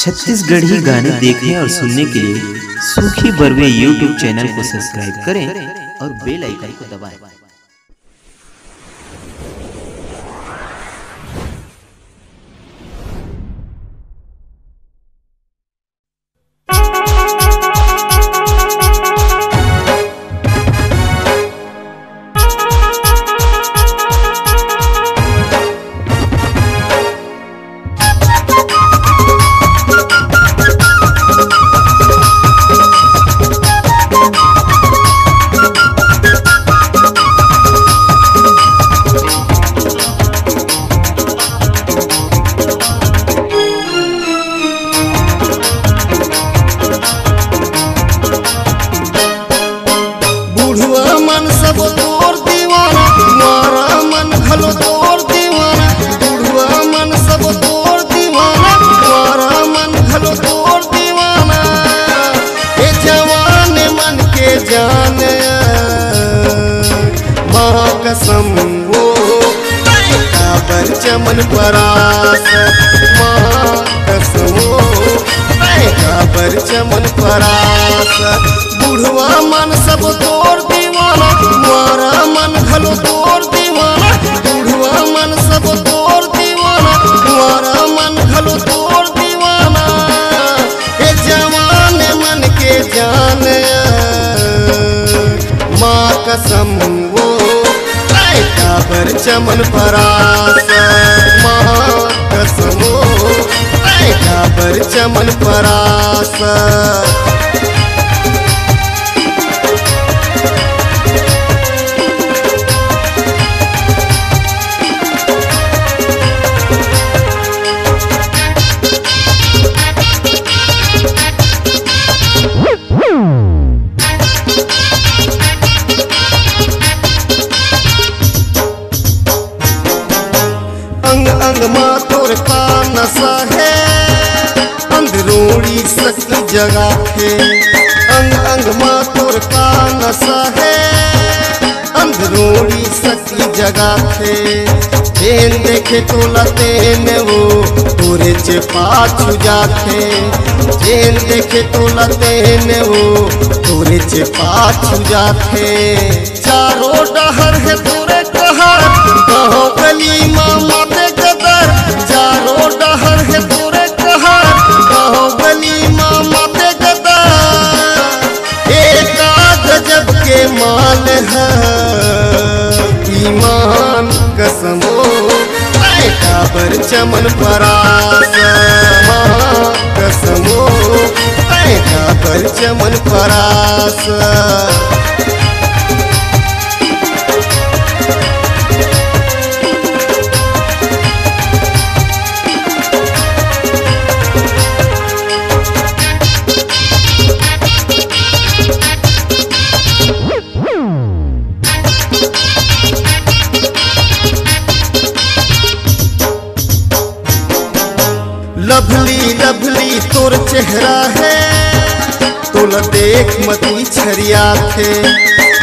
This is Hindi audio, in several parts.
छत्तीसगढ़ी गाने देखने और सुनने के लिए सूखी बरवे यूट्यूब चैनल को सब्सक्राइब करें और बेल आइकन को दबाएँ। मन सब तोर दीवाना मारा मन खलो तोर दीवाना, बुढ़वा मन सब तोर दीवाना मारा मन खलो तोर दीवाना। जवान मन के जान कसम वो काबर चमन परास। माँ कसम चमन परास। बुढ़वा मन सब तोर दीवाना मारा मन खलो तोर दीवाना बुढ़वा मन सब तोर दीवाना मारा मन खलो तोर दीवाना। ए जवान मन के जान, माँ कसम वो काबर चमन परास। माँ कसम वो काबर चमन परास। नशा है, अंदरूनी शक्ति जगा है। अंग अंग माँ तोर का नशा है, अंदरूनी शक्ति जगा है। तेन देखे तो लतेन वो तोरे चे पाछू जाते। तेन देखे तो लतेन वो तोरे चे पाछू जाते। चारों डहर है तोरे ईमान कसमो काबर चमन परास कसमो काबर चमन परास लभली लभली, तोर चेहरा है। तोल देख मती छरिया थे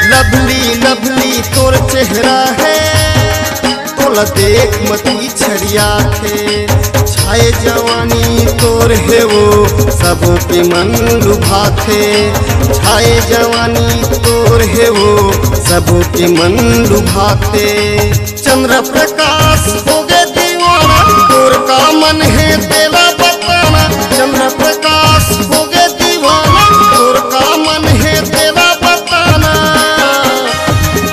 लभली लभली, तोर चेहरा है। तोल देख मती छरिया थे छाए जवानी तोर है वो, सबों के मन लुभा थे छाए जवानी तोर है वो, सबों के मन लुभा थे चंद्र प्रकाश हो गए का मन है तेरा बताना चंद्र प्रकाश हो गए दीवाना। का मन है तेरा बताना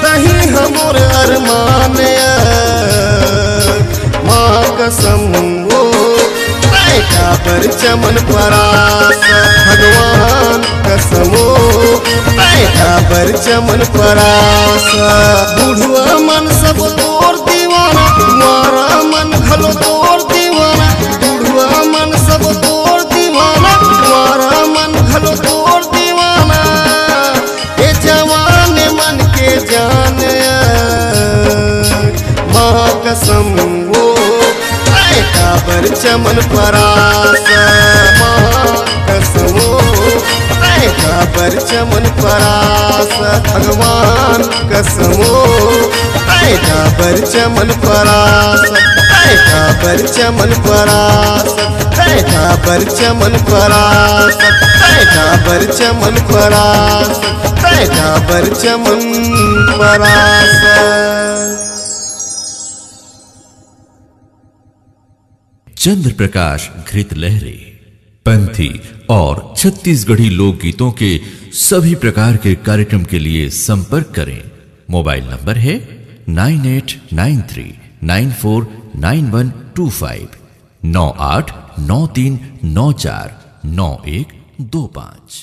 दही हमर अरमान माँ कसम वो काबर चमन परास। भगवान कसमो ऐ पर चमन परास। बुढ़वा मन सब चमन परास। कसम काबर चमन परास। भगवान कसमो ऐ काबर चमन परास। ऐ पर चमन परास। ऐ काबर डाबर चमन परासत तय पर चमन परासत तय डाबर चमन परासत चंद्र प्रकाश घृत लहरे, पंथी और छत्तीसगढ़ी लोकगीतों के सभी प्रकार के कार्यक्रम के लिए संपर्क करें। मोबाइल नंबर है nine eight nine three nine four nine one two five, नौ आठ नौ तीन नौ चार नौ एक दो पाँच।